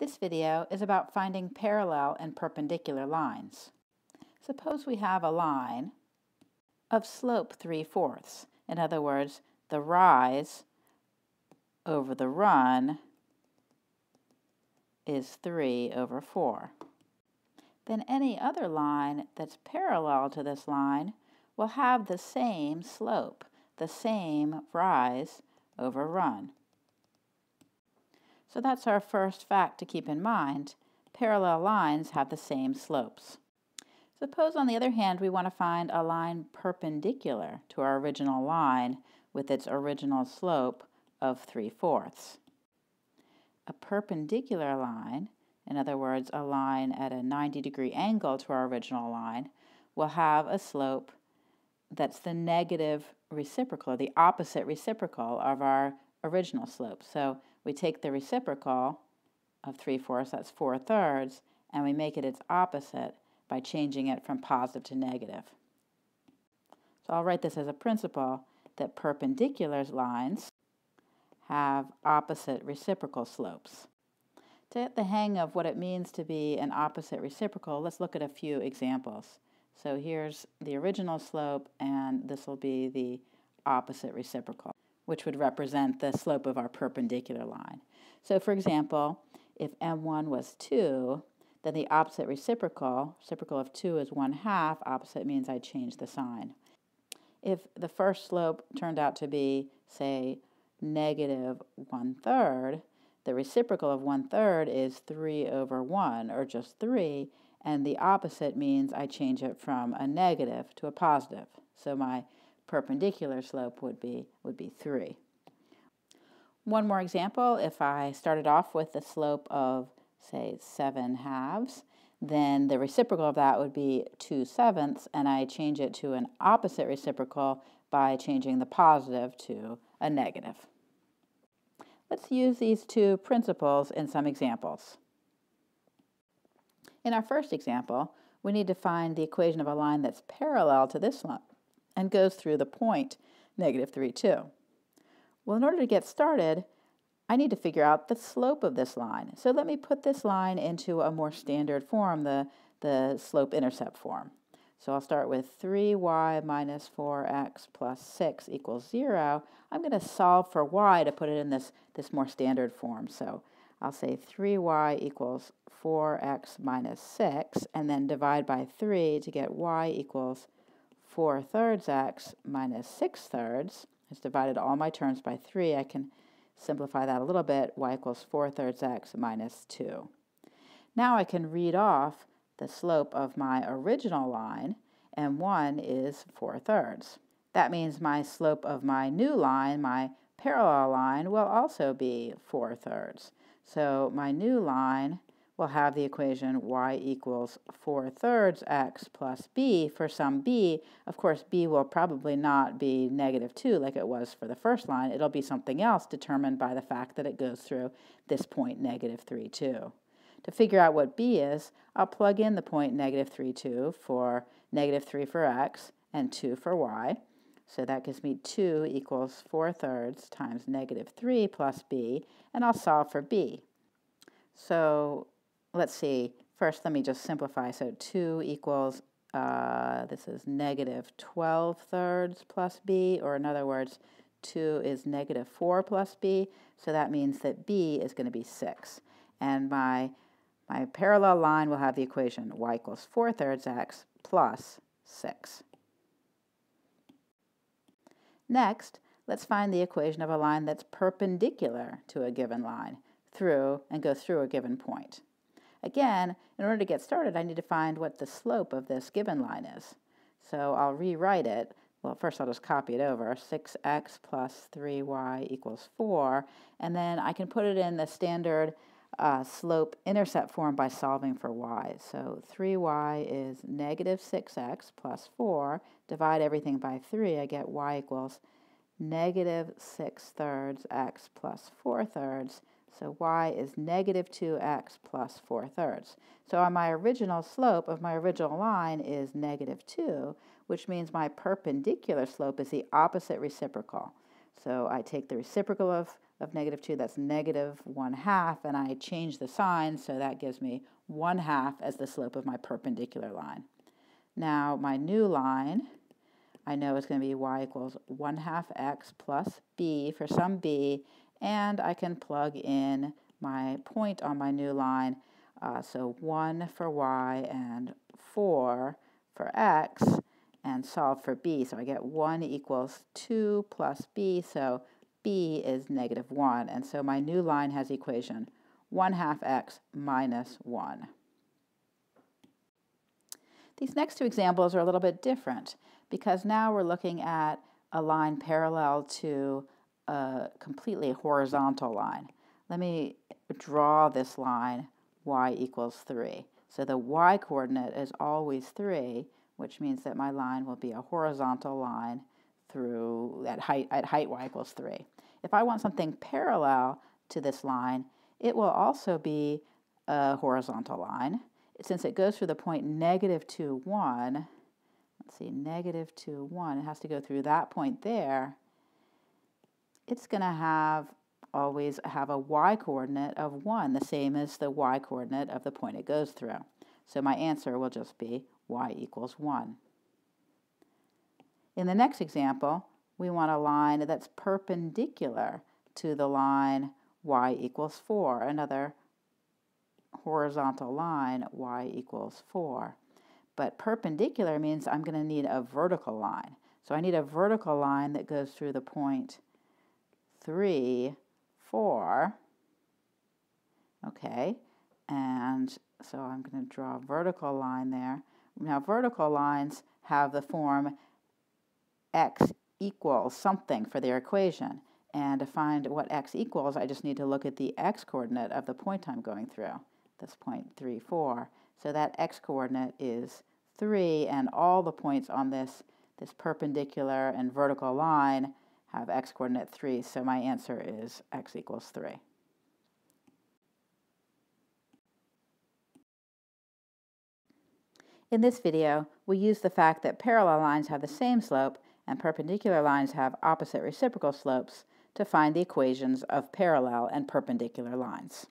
This video is about finding parallel and perpendicular lines. Suppose we have a line of slope 3 fourths. In other words, the rise over the run is 3 over 4. Then any other line that's parallel to this line will have the same slope, the same rise over run. So that's our first fact to keep in mind. Parallel lines have the same slopes. Suppose, on the other hand, we want to find a line perpendicular to our original line with its original slope of 3 fourths. A perpendicular line, in other words, a line at a 90 degree angle to our original line, will have a slope that's the negative reciprocal, the opposite reciprocal of our original slope. So we take the reciprocal of 3 fourths, that's 4 thirds, and we make it its opposite by changing it from positive to negative. So I'll write this as a principle that perpendicular lines have opposite reciprocal slopes. To get the hang of what it means to be an opposite reciprocal, let's look at a few examples. So here's the original slope, and this will be the opposite reciprocal which would represent the slope of our perpendicular line. So for example, if m1 was 2, then the opposite reciprocal, reciprocal of 2 is 1 half, opposite means I change the sign. If the first slope turned out to be, say, negative 1 third, the reciprocal of 1 third is 3 over 1, or just 3, and the opposite means I change it from a negative to a positive. So my perpendicular slope would be, would be 3. One more example, if I started off with the slope of, say, 7 halves, then the reciprocal of that would be 2 sevenths, and I change it to an opposite reciprocal by changing the positive to a negative. Let's use these two principles in some examples. In our first example, we need to find the equation of a line that's parallel to this and goes through the point negative 3, 2. Well, in order to get started, I need to figure out the slope of this line. So let me put this line into a more standard form, the, the slope-intercept form. So I'll start with 3y minus 4x plus 6 equals 0. I'm going to solve for y to put it in this, this more standard form. So I'll say 3y equals 4x minus 6, and then divide by 3 to get y equals 4 thirds x minus 6 thirds. It's divided all my terms by 3. I can simplify that a little bit. y equals 4 thirds x minus 2. Now I can read off the slope of my original line, m1 is 4 thirds. That means my slope of my new line, my parallel line, will also be 4 thirds. So my new line we'll have the equation y equals 4 thirds x plus b for some b. Of course, b will probably not be negative 2 like it was for the first line. It'll be something else determined by the fact that it goes through this point negative 3, 2. To figure out what b is, I'll plug in the point negative 3, 2 for negative 3 for x and 2 for y. So that gives me 2 equals 4 thirds times negative 3 plus b, and I'll solve for b. So let's see, first let me just simplify. So 2 equals, uh, this is negative 12 thirds plus b, or in other words, 2 is negative 4 plus b, so that means that b is going to be 6. And my, my parallel line will have the equation y equals 4 thirds x plus 6. Next, let's find the equation of a line that's perpendicular to a given line through and go through a given point. Again, in order to get started, I need to find what the slope of this given line is. So I'll rewrite it. Well, first I'll just copy it over. 6x plus 3y equals 4. And then I can put it in the standard uh, slope intercept form by solving for y. So 3y is negative 6x plus 4. Divide everything by 3, I get y equals negative 6 thirds x plus 4 thirds. So y is negative 2x plus 4 thirds. So my original slope of my original line is negative 2, which means my perpendicular slope is the opposite reciprocal. So I take the reciprocal of of negative 2, that's negative 1 half, and I change the sign, so that gives me 1 half as the slope of my perpendicular line. Now, my new line, I know is going to be y equals 1 half x plus b for some b, and I can plug in my point on my new line, uh, so 1 for y and 4 for x, and solve for b. So I get 1 equals 2 plus b, so b is negative 1. And so my new line has equation 1 half x minus 1. These next two examples are a little bit different because now we're looking at a line parallel to a completely horizontal line. Let me draw this line y equals 3. So the y coordinate is always 3, which means that my line will be a horizontal line through at height at height y equals 3. If I want something parallel to this line, it will also be a horizontal line. Since it goes through the point negative 2, 1, let's see, negative 2, 1, it has to go through that point there, it's going to have always have a y-coordinate of 1, the same as the y-coordinate of the point it goes through. So my answer will just be y equals 1. In the next example, we want a line that's perpendicular to the line y equals 4, another horizontal line y equals 4. But perpendicular means I'm going to need a vertical line. So I need a vertical line that goes through the point 3, 4. Okay, and so I'm going to draw a vertical line there. Now vertical lines have the form x equals something for their equation. And to find what x equals, I just need to look at the x-coordinate of the point I'm going through. this point 3, 4. So that x-coordinate is 3, and all the points on this, this perpendicular and vertical line have x-coordinate 3, so my answer is x equals 3. In this video, we use the fact that parallel lines have the same slope and perpendicular lines have opposite reciprocal slopes to find the equations of parallel and perpendicular lines.